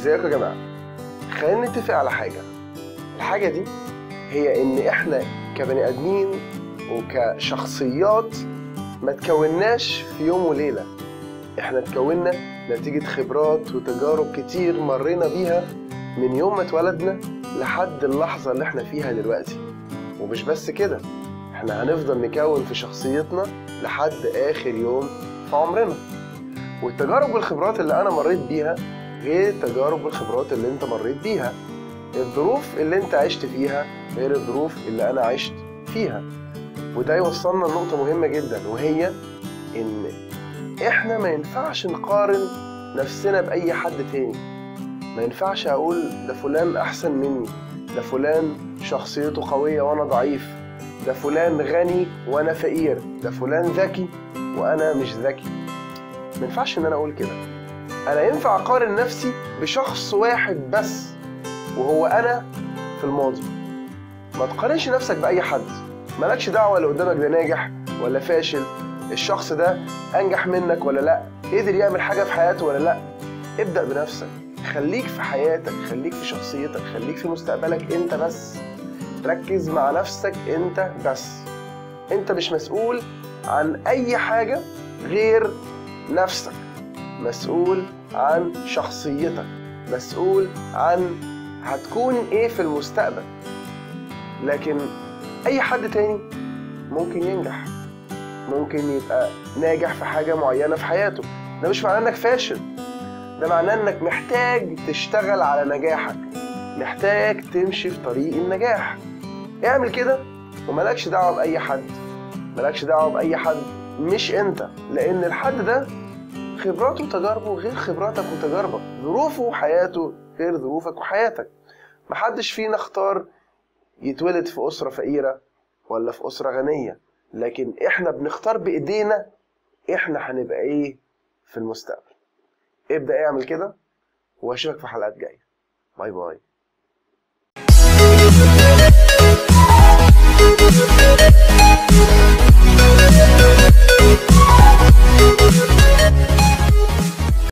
ازيكم يا جماعة؟ خلينا نتفق على حاجة. الحاجة دي هي إن إحنا كبني آدمين وكشخصيات ما تكوناش في يوم وليلة. إحنا اتكوننا نتيجة خبرات وتجارب كتير مرينا بيها من يوم ما اتولدنا لحد اللحظة اللي إحنا فيها دلوقتي. ومش بس كده إحنا هنفضل نكون في شخصيتنا لحد آخر يوم في عمرنا. والتجارب والخبرات اللي أنا مريت بيها غير التجارب والخبرات اللي انت مريت بيها. الظروف اللي انت عشت فيها غير الظروف اللي أنا عشت فيها. وده يوصلنا لنقطة مهمة جدا وهي إن إحنا ما ينفعش نقارن نفسنا بأي حد تاني. ما ينفعش أقول ده فلان أحسن مني ده فلان شخصيته قوية وأنا ضعيف ده فلان غني وأنا فقير ده فلان ذكي وأنا مش ذكي. ما ينفعش إن أنا أقول كده. أنا ينفع أقارن نفسي بشخص واحد بس وهو أنا في الماضي. ما تقارنش نفسك بأي حد. مالكش دعوة اللي قدامك ده ناجح ولا فاشل الشخص ده أنجح منك ولا لأ قدر يعمل حاجة في حياته ولا لأ. ابدأ بنفسك. خليك في حياتك خليك في شخصيتك خليك في مستقبلك أنت بس. ركز مع نفسك أنت بس. أنت مش مسؤول عن أي حاجة غير نفسك. مسؤول عن شخصيتك مسؤول عن هتكون إيه في المستقبل. لكن أي حد تاني ممكن ينجح ممكن يبقى ناجح في حاجة معينة في حياته. ده مش معناه إنك فاشل ده معناه إنك محتاج تشتغل على نجاحك محتاج تمشي في طريق النجاح. اعمل كده وملكش دعوة بأي حد ملكش دعوة بأي حد مش أنت لأن الحد ده خبراته وتجاربه غير خبراتك وتجاربك. ظروفه وحياته غير ظروفك وحياتك. محدش فينا اختار يتولد في أسرة فقيرة ولا في أسرة غنية. لكن إحنا بنختار بإيدينا إحنا هنبقى إيه في المستقبل. ابدأ اعمل كده وأشوفك في حلقات جاية. باي باي.